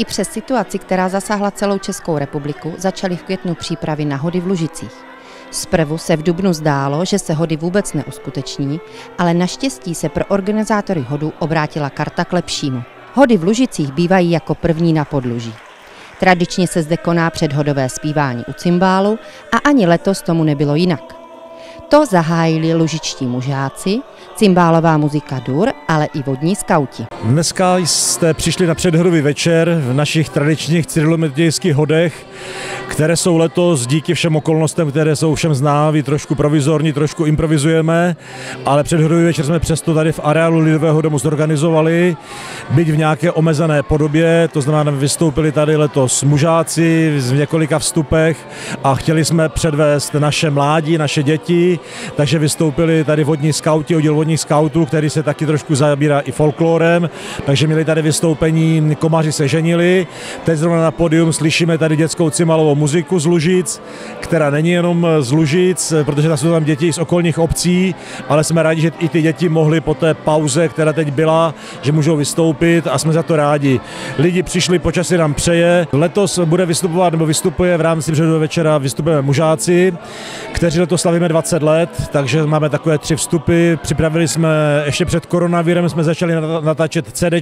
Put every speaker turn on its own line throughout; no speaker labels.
I přes situaci, která zasáhla celou Českou republiku, začaly v květnu přípravy na hody v Lužicích. Zprvu se v Dubnu zdálo, že se hody vůbec neuskuteční, ale naštěstí se pro organizátory hodu obrátila karta k lepšímu. Hody v Lužicích bývají jako první na podluží. Tradičně se zde koná předhodové zpívání u cymbálu a ani letos tomu nebylo jinak. To zahájili lužičtí mužáci, cymbálová muzika dur, ale i vodní skauti.
Dneska jste přišli na předhodový večer v našich tradičních cyrilometrických hodech, které jsou letos díky všem okolnostem, které jsou všem známy, trošku provizorní, trošku improvizujeme, ale předhodový večer jsme přesto tady v areálu Lidového domu zorganizovali, byť v nějaké omezené podobě, to znamená, vystoupili tady letos mužáci v několika vstupech a chtěli jsme předvést naše mládí, naše děti, takže vystoupili tady vodní skauti, oddíl vodních skautů, který se taky trošku zabírá i folklorem, takže měli tady vystoupení Komáři se ženili. Teď zrovna na podium slyšíme tady dětskou cimalovou muziku z Lužic, která není jenom z Lužic, protože tam jsou tam děti z okolních obcí, ale jsme rádi, že i ty děti mohly po té pauze, která teď byla, že můžou vystoupit a jsme za to rádi. Lidi přišli, počasí nám přeje. Letos bude vystupovat nebo vystupuje v rámci předu večera vystupujeme mužáci, kteří letos slavíme 20 let, takže máme takové tři vstupy. Připravili jsme ještě před koronavirem, jsme začali natáčet CD.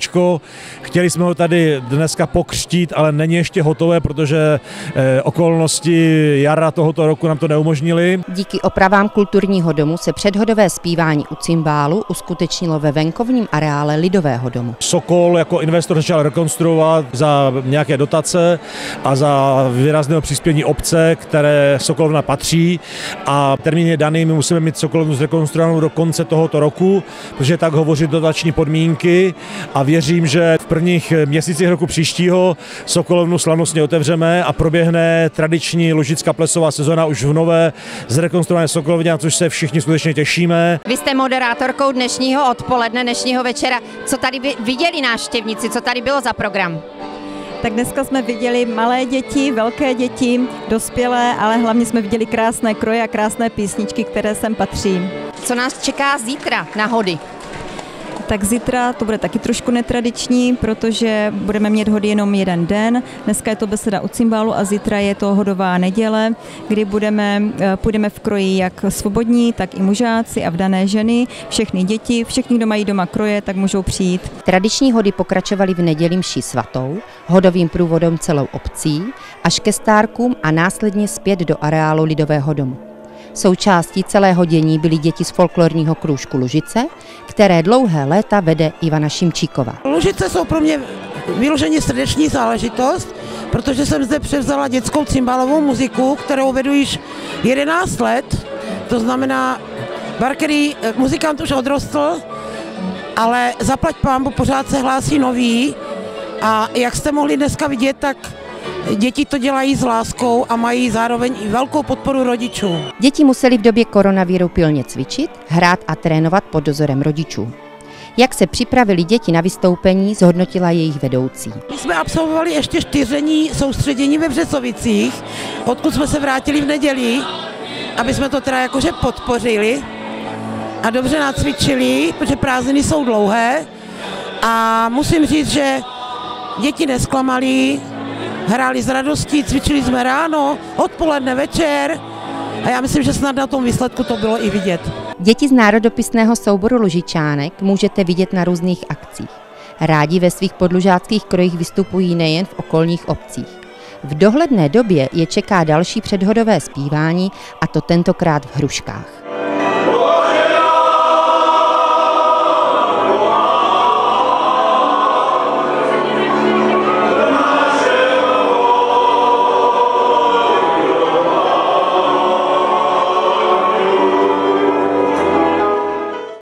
Chtěli jsme ho tady dneska pokřtít, ale není ještě hotové, protože eh, okolnosti jara tohoto roku nám to neumožnili.
Díky opravám kulturního domu se předhodové zpívání u cymbálu uskutečnilo ve venkovním areále Lidového domu.
Sokol jako investor začal rekonstruovat za nějaké dotace a za výrazného přispění obce, které Sokolovna patří a termín je daný, my musíme mít Sokolovnu zrekonstruovanou do konce tohoto roku, protože tak hovoří dotační podmínky a věřím, že v prvních měsících roku příštího Sokolovnu slavnostně otevřeme a proběhne tradiční ložická plesová sezona už v nové zrekonstruované Sokolovně, na což se všichni skutečně těšíme.
Vy jste moderátorkou dnešního odpoledne, dnešního večera. Co tady viděli návštěvníci, co tady bylo za program?
Tak dneska jsme viděli malé děti, velké děti, dospělé, ale hlavně jsme viděli krásné kroje a krásné písničky, které sem patří.
Co nás čeká zítra na hody?
Tak zítra to bude taky trošku netradiční, protože budeme mít hody jenom jeden den. Dneska je to beseda u cymbálu a zítra je to hodová neděle, kdy budeme, eh, půjdeme v kroji jak svobodní, tak i mužáci a vdané ženy, všechny děti, všichni, kdo mají doma kroje, tak můžou přijít.
Tradiční hody pokračovaly v neděli mší svatou, hodovým průvodem celou obcí, až ke stárkům a následně zpět do areálu Lidového domu. Součástí celého dění byly děti z folklorního krůžku Lužice, které dlouhé léta vede Ivana Šimčíková.
Lužice jsou pro mě vyloženě srdeční záležitost, protože jsem zde převzala dětskou cymbálovou muziku, kterou vedu již 11 let. To znamená, Barkery, eh, muzikant už odrostl, ale zaplať pámbu pořád se hlásí nový. A jak jste mohli dneska vidět, tak Děti to dělají s láskou a mají zároveň i velkou podporu rodičů.
Děti museli v době koronaviru pilně cvičit, hrát a trénovat pod dozorem rodičů. Jak se připravili děti na vystoupení, zhodnotila jejich vedoucí.
My jsme absolvovali ještě čtyření soustředění ve Břecovicích, odkud jsme se vrátili v neděli, aby jsme to teda jakože podpořili a dobře nacvičili, protože prázdniny jsou dlouhé a musím říct, že děti nesklamali, hráli s radostí, cvičili jsme ráno, odpoledne, večer a já myslím, že snad na tom výsledku to bylo i vidět.
Děti z národopisného souboru Lužičánek můžete vidět na různých akcích. Rádi ve svých podlužáckých krojích vystupují nejen v okolních obcích. V dohledné době je čeká další předhodové zpívání, a to tentokrát v Hruškách.